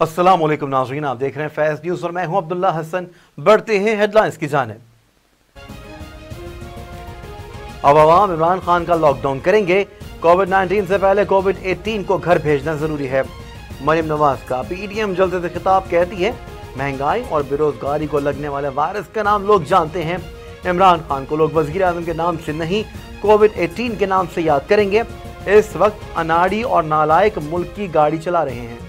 वालेकुम नाजरीन, आप देख रहे हैं फैज न्यूज़ और मैं हूँ अब्दुल्ला हसन। बढ़ते हैं हेडलाइंस की जानेब। अब अवाम इमरान खान का लॉकडाउन करेंगे। कोविड 19 से पहले कोविड 18 को घर भेजना ज़रूरी है। मरियम नवाज़ का पीडीएम जल्द से खिताब कहती है, महँगाई और बेरोजगारी को लगने वाले वायरस का नाम लोग जानते हैं। इमरान खान को लोग वज़ीर आज़म के नाम से नहीं, कोविड 18 के नाम से याद करेंगे। इस वक्त अनाड़ी और नालायक मुल्क की गाड़ी चला रहे हैं।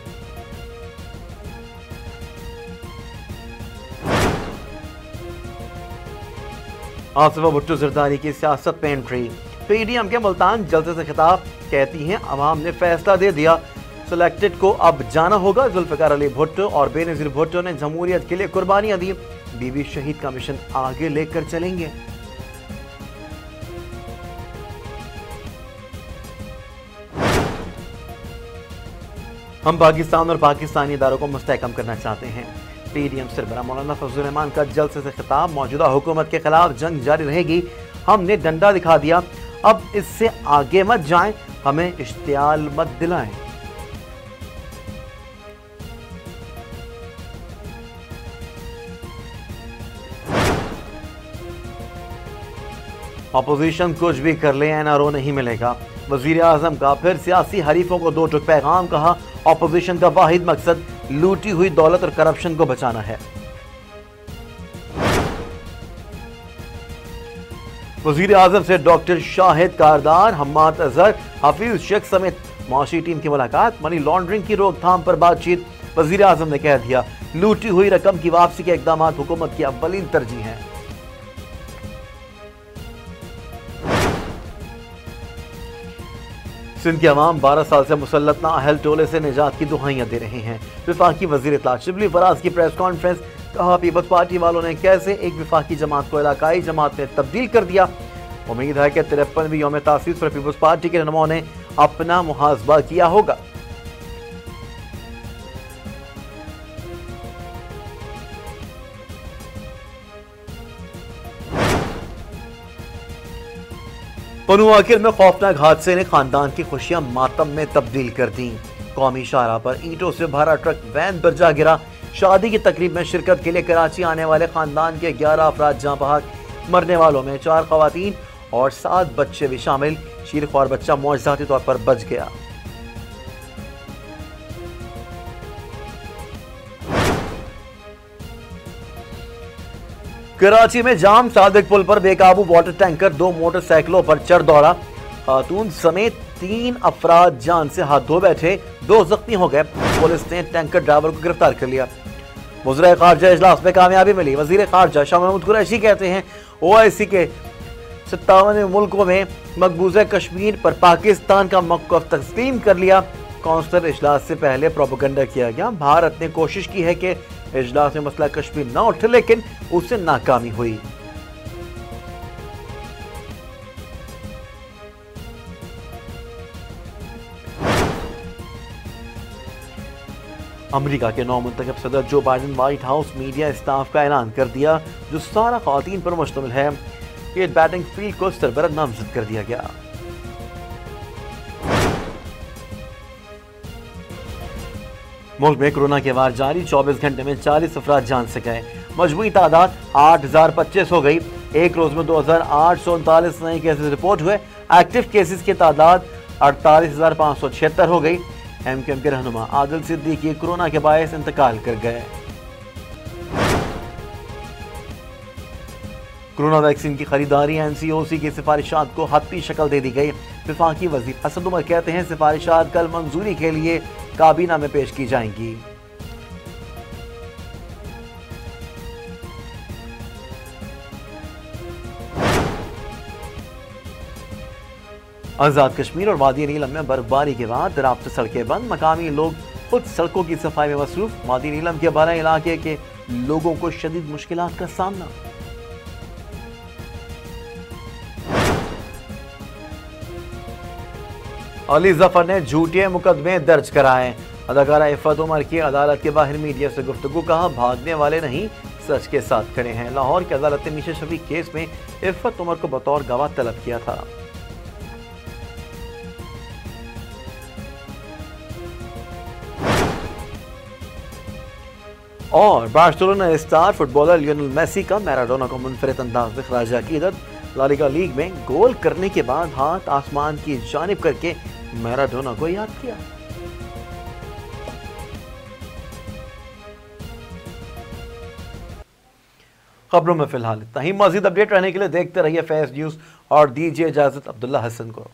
आसिफा भुट्टो जरदारी की सियासत में एंट्री पीडीएम के मुल्तान जल्द से खिताब कहती हैं, अवाम ने फैसला दे दिया। सिलेक्टेड को अब जाना होगा। जुल्फिकार अली भुट्टो और बेनजीर भुट्टो ने जमहूरियत के लिए कुर्बानियाँ दी। बीबी शहीद का मिशन आगे लेकर चलेंगे। हम पाकिस्तान और पाकिस्तानी इदारों को मुस्तकम करना चाहते हैं। पीडीएम सरबरा मौलाना फजल रहमान का जल्द से खिताब। मौजूदा हुकूमत के खिलाफ जंग जारी रहेगी। हमने डंडा दिखा दिया। अब इससे आगे मत जाएँ। हमें इश्तियाल मत दिलाएँ। अपोजिशन कुछ भी कर ले, एनआरओ नहीं मिलेगा। वज़ीर आज़म का फिर सियासी हरीफों को दो टुक पैगाम कहा। अपोजिशन का वाहिद मकसद लूटी हुई दौलत और करप्शन को बचाना है। वज़ीर आज़म से डॉक्टर शाहिद कारदार हम्माद अजहर हफीज शेख समेत मौसी टीम की मुलाकात, मनी लॉन्ड्रिंग की रोकथाम पर बातचीत वज़ीर आज़म ने कह दिया। लूटी हुई रकम की वापसी के इकदाम हुकूमत की अव्वलीन तरजीह। हैं सिंध के अवाम बारह साल से मुसलत नाअहल टोले से निजात की दुहाइयाँ दे रहे हैं। विफाकी वजी इतला शिबली फराज की प्रेस कॉन्फ्रेंस कहा पीपल्स पार्टी वालों ने कैसे एक विफाकी जमात को इलाकई जमात में तब्दील कर दिया? उम्मीद है कि तिरपनवी योम तासीस पर पीपल्स पार्टी के रहनुमाओं ने अपना मुहासबा किया होगा। पनु आखिर में खौफनाक हादसे ने खानदान की खुशियाँ मातम में तब्दील कर दी। कौमी शाहरा पर ईंटों से भरा ट्रक वैन पर जा गिरा। शादी की तकरीब में शिरकत के लिए कराची आने वाले खानदान के ग्यारह अफराद जहाँ बहाक मरने वालों में चार खातन और सात बच्चे भी शामिल। शीर ख्वार बच्चा मुआजाती तौर पर बच गया। कराची में जाम सादिक पुल पर बेकाबू वाटर टैंकर, दो मोटरसाइकिलों पर चढ़ दौड़ा। खातून समेत तीन अफराद जान से हाथ धो बैठे, दो जख्मी हो गए। पुलिस ने टैंकर ड्राइवर को गिरफ़्तार कर लिया। वजर खारजा इजलास में कामयाबी मिली। वज़ीर खारजा शाह महमूद कुरैशी कहते हैं ओ आई सी के सत्तावन मुल्कों में मकबूजा कश्मीर पर पाकिस्तान का मौकफ तस्लीम कर लिया। कौंसलर इजलास से पहले प्रोपोगंडा किया गया। भारत ने कोशिश की है कि इजलास में मसला कश्मीर न उठे, लेकिन उससे नाकामी हुई। अमेरिका के नौ मुंतब सदर जो Biden White House media staff का ऐलान कर दिया, जो सारा खातन पर मुश्तमिल है कि बैटिंग फ़ील्ड को सरबरा नामजद कर दिया गया। मुल्क में कोरोना के वार जारी 24 घंटे में 40 अफराद जान से गए मजमू तादाद आठ हज़ार पच्चीस हो गई। एक रोज में दो हज़ार आठ सौ उनतालीस नए केसेज रिपोर्ट हुए। एक्टिव केसेज की तादाद अड़तालीस हज़ार पाँच सौ छिहत्तर हो गई। एम के एम के रहनुमा आदिल सिद्दीकी कोरोना के बायस इंतकाल कर गए। कोरोना वैक्सीन की खरीदारी एनसीओसी की सिफारिशात को हतमी शक्ल दे दी गई। विफाकी वज़ीर असद उमर कहते हैं सिफारिशात कल मंजूरी के लिए काबीना में पेश की जाएँगी। आज़ाद कश्मीर और वादी नीलम में बर्फबारी के बाद राब्त सड़कें बंद। मकामी लोग खुद सड़कों की सफ़ाई में मसरूफ। वादी नीलम के बारह इलाके के लोगों को शदीद मुश्किल का सामना। अली ज़फ़र ने झूठे मुकदमे दर्ज कराए। अदाकारा इफ़त उमर की अदालत के बाहर मीडिया से गुफ्तु कहा, भागने वाले नहीं, सच के साथ खड़े हैं। लाहौर की अदालत ने मीशा शफी केस में इफ़त उमर को बतौर गवाह तलब किया था। और Barcelona star footballer Lionel Messi का मैराडोना को मुनफरद अंदाज में खराज अकीदत लालिगा लीग में गोल करने के बाद हाथ आसमान की जानब करके मैराडोना को याद किया। खबरों में फ़िलहाल इतना ही। मजीद अपडेट रहने के लिए देखते रहिए फेस न्यूज़ और दीजिए इजाज़त। अब्दुल्ला हसन को।